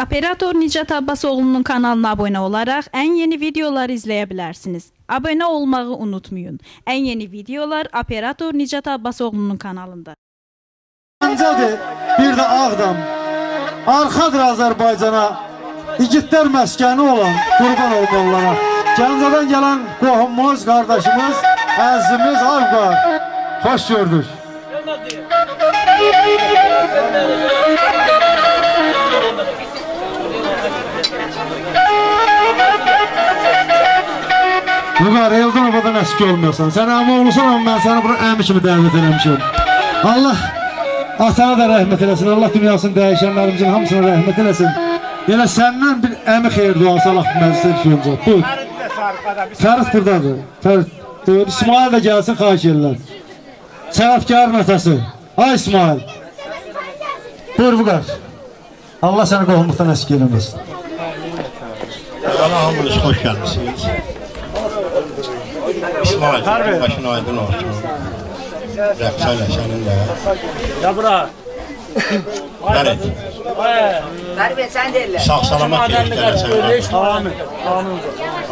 Operator Nicat Abbasoğlu'nun kanalına abunə olaraq ən yeni videoları izləyə bilərsiniz. Abunə olmağı unutmayın. Ən yeni videolar Operator Nicat Abbasoğlu'nun kanalında. Gəncədir, bir də Ağdam. Arxadır Azərbaycana, igidlər məskəni olan qurban olmalılara. Gəncədən gələn qohumumuz, qardaşımız, əzizimiz Avqar. Xoş gördük. Vüqar, Eldonovadan əski olmuyorsan. Sən əmi olursan, amma mən səni bura əmi kimi dəvət eləmişim. Allah atana da rəhmət eləsin. Allah dünyasını dəyişənlərimizin hamısına rəhmət eləsin. Yenə səndən bir əmi xeyir duası Allah məclisə düşüncə. Buyur. Fərid buradadır. Fərid. Buyur. İsmail də gəlsin, xahiş edirlər. Səhəfkarın atası. Ay İsmail. Buyur Vüqar. Allah səni qohumluqdan əski eləməsin. Allah hamınız hoş gelmişsiniz. İsmail, başın aydın olsun. Rəqsələ sənin də. Ya bura. Bəli, Darbe sen de elle. sağ salamat yerləşdirəsən. Amin. Amin.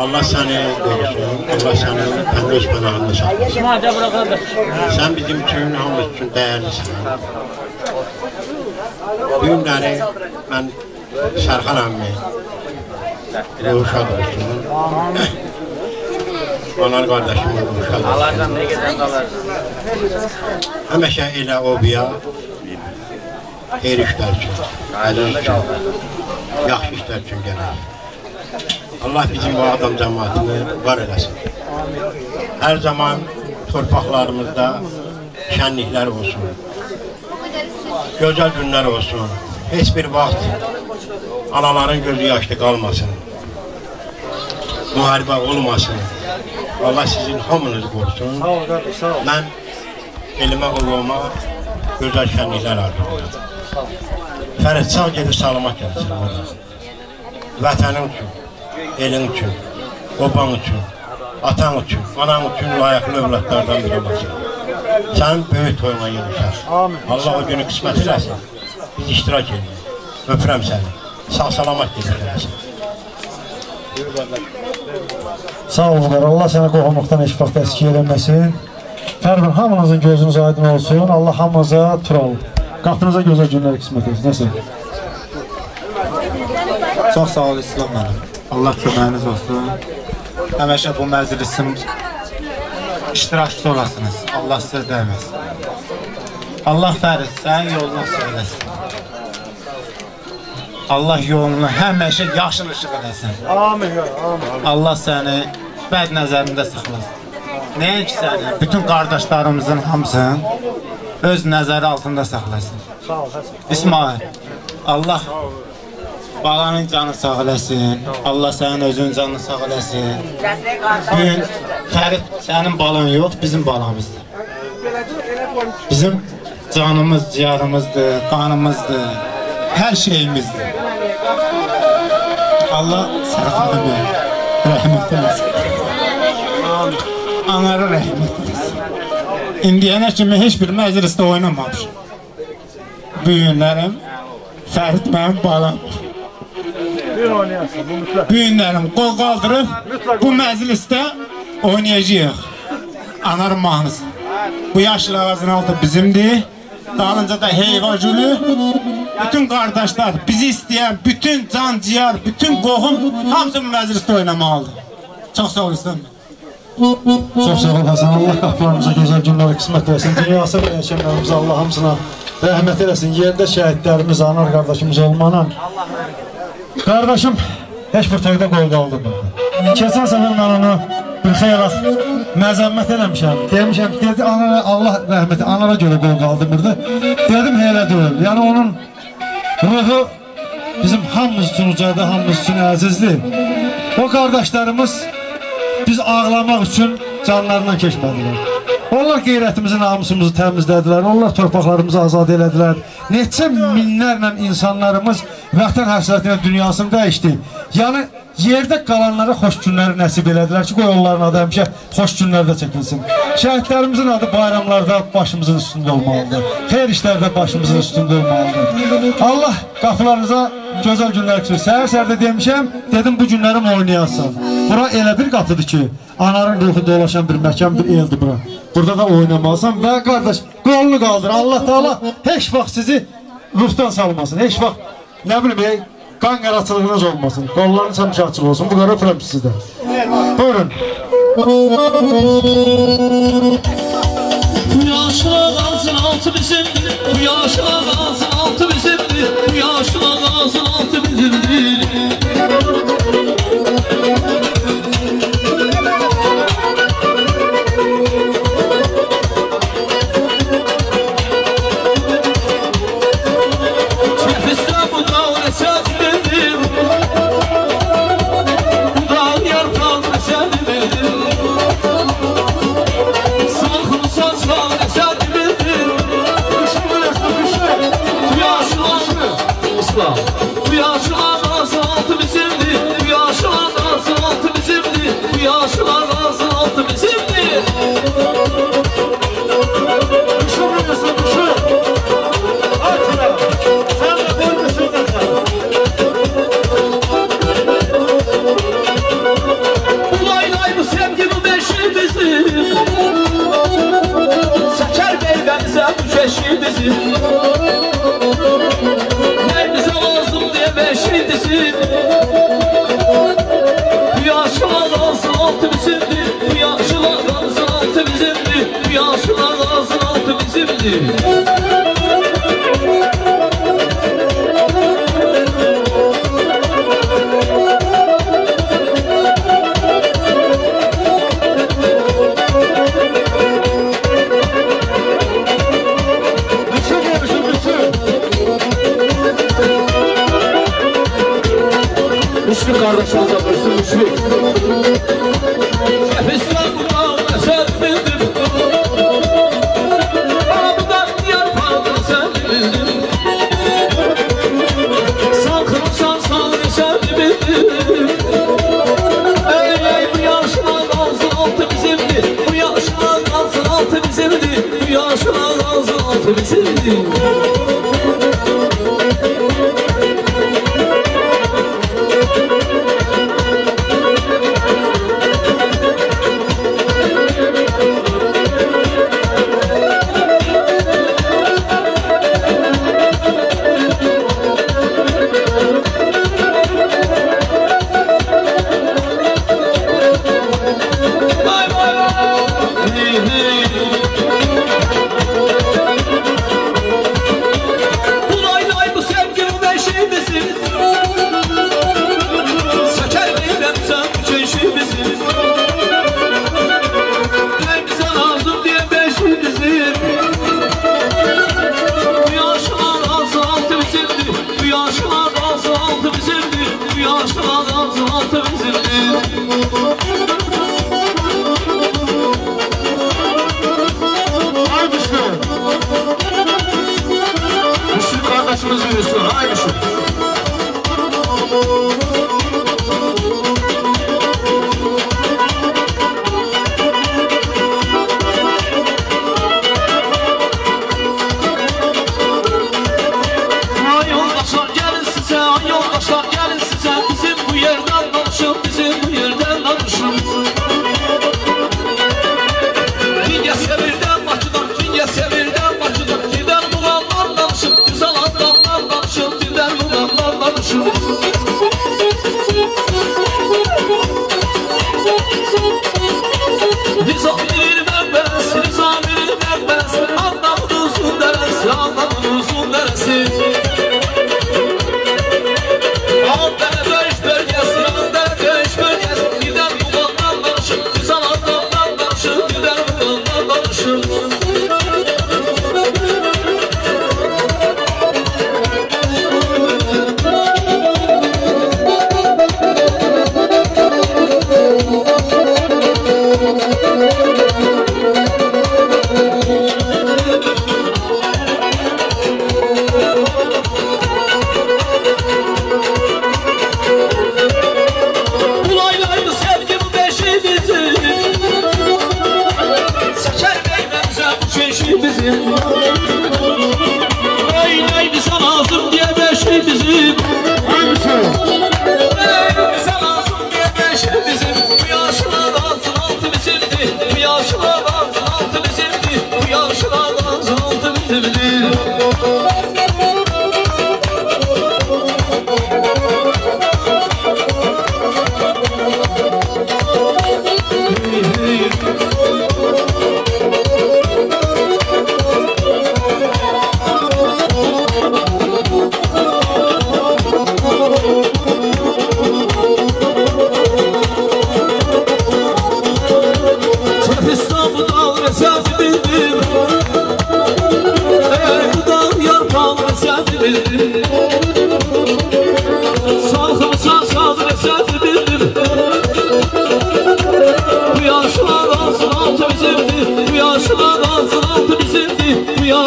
Allah səni qorusun. Allah səni öz pənahında saxlasın. İsmail ya bura kardeş. Sən bizim üçün, hamımız üçün dəyərlisən. Bu günləri mən Sərxan əmmi, Ruşad olsun. Anar qardaşımın Ruşad olsun. Allah'tan ne gelen kalır. Həmişə elə o biya xeyir işlər üçün, əziz üçün, yaxşı işlər üçün gəlir. Allah bizim bu adam cəmaatını var eləsin. Hər zaman torpaqlarımızda şənliklər olsun. Gözəl günlər olsun. Heç bir vaxt anaların gözü yaşlı qalmasın. Müharibə olmasın. Allah sizin hamınızı qorusun. Sağ ol qardaş, sağ ol. Mən elimə ovuma gözəl şənliklər arzulayıram. Fərid sağ gedib salamat gəlsin orada. Vətənin üçün, elin üçün, oban üçün, atan üçün, anan üçün layıqlı övladlardan biri olasın. Sən böyük toyuna yığışar. Amin. Allah o günü qismət eləsin. Biz iştirak edin. Öpürəm səni. Sağ salamat gedib eləsin. Sağ ol Vüqar, Allah səni qohumluqdan heç vaxt əski eləməsin. Fərqin hamınızın gözünüz aydın olsun. Allah hamınıza tural. Qapınıza gözəl günlər qismət etsin. Nəsə? Çox sağ ol İslam mənim. Allah köməyiniz olsun. Həmişə bu məclisin iştirakçısı olasınız. Allah sizə dəyməsin. Allah Fərid sənin yolunu söyləsin. Allah yolunu həmişə yaşıl işıq eləsin. Amin, amin. Allah səni bəd nəzərində saxlasın. Nəinki səni, bütün qardaşlarımızın hamısını öz nəzəri altında saxlasın. Sağ ol, Həsən. İsmail, Allah balanın canı sağ eləsin. Allah sənin özün canını sağ eləsin. Bugün Fərid sənin balan yox, bizim balamızdır. Bizim canımız, ciyarımızdır, qanımızdır, hər şeyimizdir. Allah sərxanımı rəhmət eləsin. Anara rəhmət eləsin. İndiyənə kimi heç bir məclisdə oynamamışım. Bu günlərim Fərid mənim balamdır. Günlərim qol qaldırıb bu məclisdə oynayacağıq. Anar mahnısı. Bu yaşlı ağacın altı bizimdir. Dalınca da heyva gülü. Bütün qardaşlar, bizi istəyən bütün can, ciyar, bütün qohum hamısı bu məclisdə oynamalıdır. Çox sağ olasın. Çox sağ ol Həsən. Allah qapılarımıza gözəl günlər qismət eləsin. Dünyası dəyişənlərimizə Allah hamısına rəhmət eləsin. Yerdə şəhidlərimiz, anar qardaşımız olmanla. Qardaşım heç bir təkdə qol qaldırdı. Keçən səfər mən onu bir xeylax məzəmmət eləmişəm. Demişəm dedi anara Allah rəhməti, anara görə qol qaldırmırdı. Dedim elə deyil. Yəni onun ruhu bizim hamımız üçün ucadı, hamımız üçün əzizdir. O qardaşlarımız biz ağlamaq üçün canlarından keçmədilər. Onlar qeyrətimizi, namusumuzu təmizlədilər. Onlar torpaqlarımızı azad elədilər. Neçə minlərlə insanlarımız vətən həsrətinə dünyasını dəyişdi. Yəni yerdə qalanlara xoş günləri nəsib elədilər ki, qoy onların adı həmişə xoş günlərdə çəkilsin. Şəhidlərimizin adı bayramlarda başımızın üstündə olmalıdır. Xeyir işlərdə başımızın üstündə olmalıdır. Allah qapılarınıza gözəl günlər keçir. Səhər-səhərdə demişəm, dedim bu günlərim oynayasın. Bura elə bir qapıdır ki, anarın ruhu dolaşan bir məkan, bir eldir bura. Burada da oynamalısan və qardaş, qolunu qaldır. Allah Taala heç vaxt sizi ruhdan salmasın. Heç vaxt nə bilim, ey, qan qaraçılığınız olmasın. Qollarınız həmişə açıq olsun. Bu qədər öpürəm sizdən. Buyurun. Bu yaşla kalsın altı bizimdir Bu yaşla kalsın altı bizimdir Bu yaşla kalsın altı bizimdir bizimdi Bu yaşlı anası altı bizimdi Ulay lay bu sevgi bu beşi bizim. Seker meyvemize bu çeşi bizim. Neyimize lazım diye beşi bizim. Bu yaşlar lazım altı bizimdi Bu yaşlar lazım altı bizimdi Bu yaşlar altı bizimdi Müşrik kardeşimize buyursun Müşrik. Nefesine kulağına sen bildin. Arabdan yer kaldın sen bildin. Sakınsan sanrı bu yaşına kalsın altı bizimdi. Bu yaşına kalsın altı bizimdi. Bu yaşına kalsın altı bizimdi. yaşlanıp zatım zilli Haydi şu Müşrik kardeşimiz büyüsün haydi şu Yoldaşlar gelin size, yoldaşlar gelin.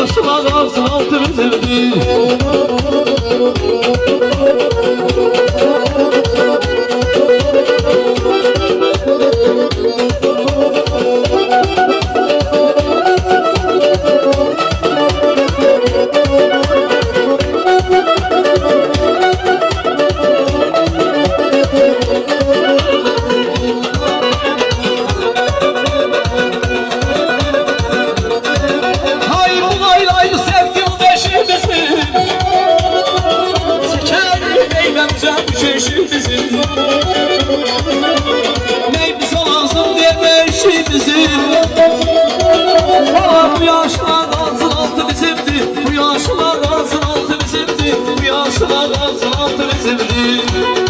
So varsa Karadan saltın ezildi